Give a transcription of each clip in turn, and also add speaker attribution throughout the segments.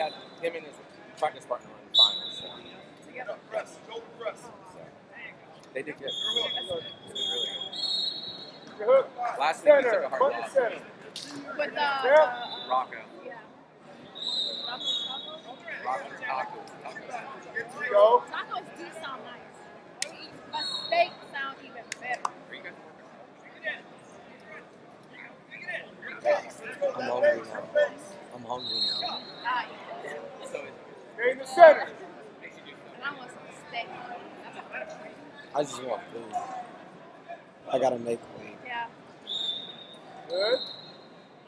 Speaker 1: had him and his practice partner were in the finals. So.
Speaker 2: Press, shoulder press.
Speaker 1: so they did good. They did really
Speaker 3: Your hook.
Speaker 1: good. Last week we
Speaker 3: Center.
Speaker 1: took a hard loss.
Speaker 4: With the, uh,
Speaker 1: Rocco.
Speaker 4: yeah.
Speaker 1: Rocco. Taco.
Speaker 2: Get three.
Speaker 3: Go.
Speaker 4: Tacos do sound nice. But steak sound even better.
Speaker 1: Are you guys
Speaker 5: I'm hungry now. I'm hungry now.
Speaker 4: Ah, yeah.
Speaker 1: So it
Speaker 3: Stay in the center.
Speaker 1: makes you do
Speaker 4: And I want some steak. That's a better place.
Speaker 5: I just want food. I gotta make weight.
Speaker 4: Yeah.
Speaker 3: Good.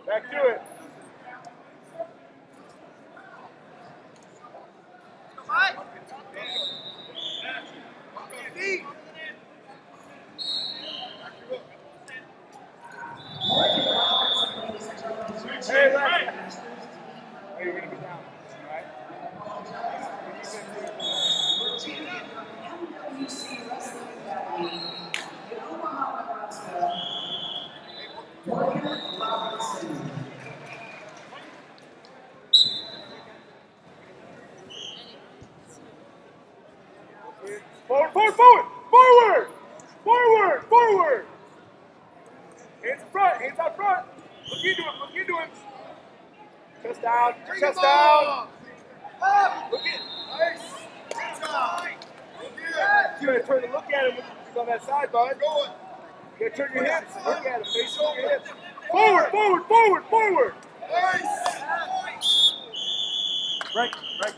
Speaker 3: Back to it. Hey, left. Oh, you're gonna be down. Forward, forward, forward, forward, forward, forward. Hands in front, hands out front. Look into him, look into him. Chest down, chest down. Up, look in.
Speaker 2: Nice. Good job. Good.
Speaker 3: You gotta turn and look at him. He's on that side, bud.
Speaker 2: Going.
Speaker 3: You gotta turn your hips. Look at him. Face over your hips. Forward, forward, forward, forward.
Speaker 2: Nice.
Speaker 3: Right, right.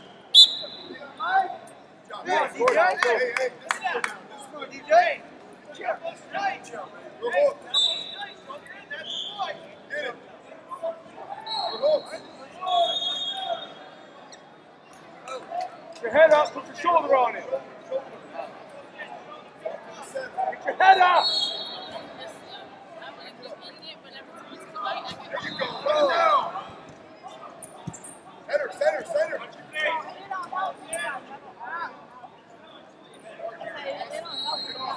Speaker 2: Yeah,
Speaker 3: DJ.
Speaker 2: Hey, hey, this is good now. This is good. DJ. Get it. Good hook.
Speaker 3: Put your head up, put your shoulder on it. Get your head up.
Speaker 2: There you go. Put it down. Center, center, center.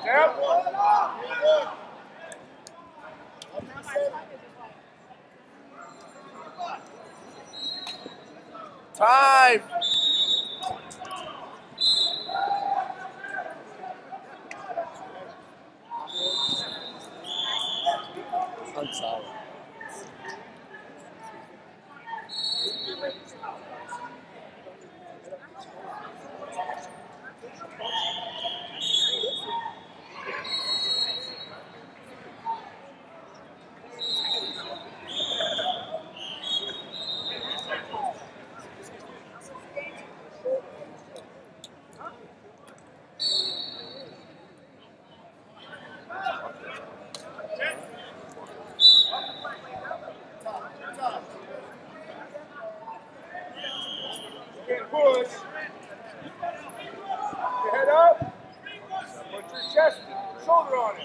Speaker 3: Yep.
Speaker 2: Good one.
Speaker 5: Time! I'm tired.
Speaker 3: Get push. Your head up. Put your chest, shoulder on it.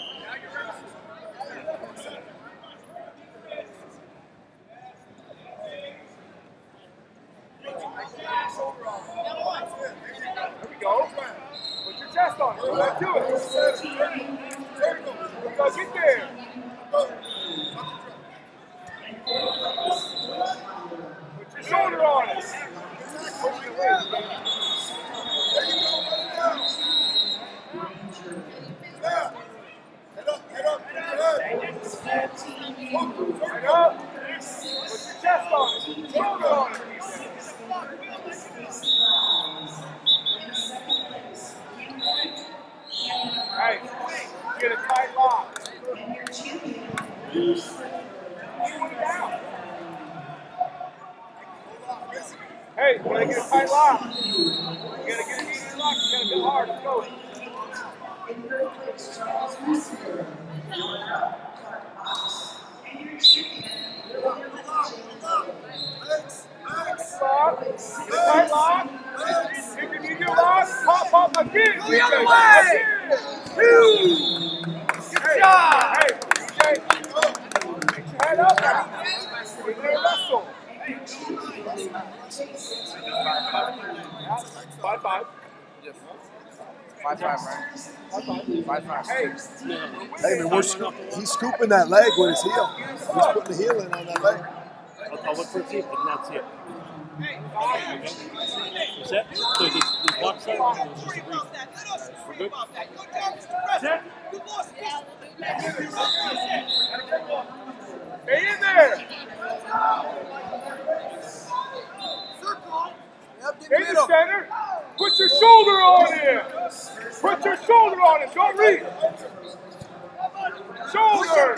Speaker 3: There we go. Put your chest on it. Back to it. Go get there. Put your shoulder on it. Push your leg.
Speaker 2: There you go. Put it down. Yeah. Head up, head up, put your head. Hook,
Speaker 3: Head up. Put your chest on it. Shoulder on it. Hey, get a tight lock. You put it down. Hey, you gotta get a tight lock. You gotta get an easy lock. You gotta go hard. Let's go. Pop, pop again.
Speaker 2: Go the other way.
Speaker 3: Again. Good job. Hey, DJ, get your head up now. Get there, wrestle. Five, five.
Speaker 1: Five five, right?
Speaker 3: Hey,
Speaker 6: man, we're he's scooping that leg with his heel. He's putting the heel in on that leg.
Speaker 7: I'll, look for a team, but not it. Is that? So these, these blocks set? or is this a brief? We're good?
Speaker 3: Stay in there. The center. Put your shoulder on him. Put your shoulder on him. Don't reach. Shoulder.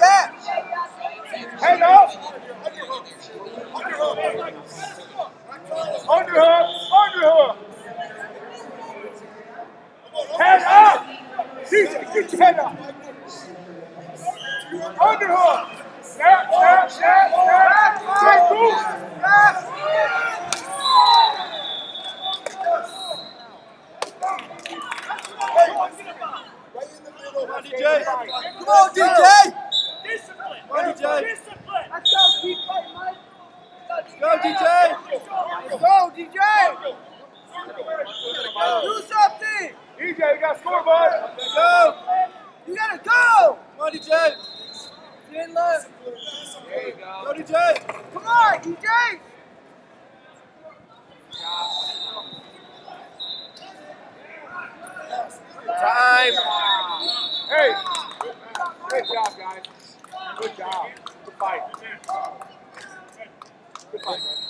Speaker 3: Head up. Underhook. Underhook. Head up. DJ, get your head up. Underhook. Snap, snap, snap, snap. Take two.
Speaker 6: Come on, DJ. Come on, DJ. Discipline! Let's go, keep fight Mike Go DJ. Let's Go, DJ. Do something.
Speaker 3: DJ, you got scoreboard.
Speaker 6: Go. You gotta go. Come on, DJ. In left.
Speaker 1: There you go.
Speaker 6: Go, DJ. Come on, DJ.
Speaker 1: Time.
Speaker 3: Hey. Good job, guys. Good job. Good fight. Good fight, man.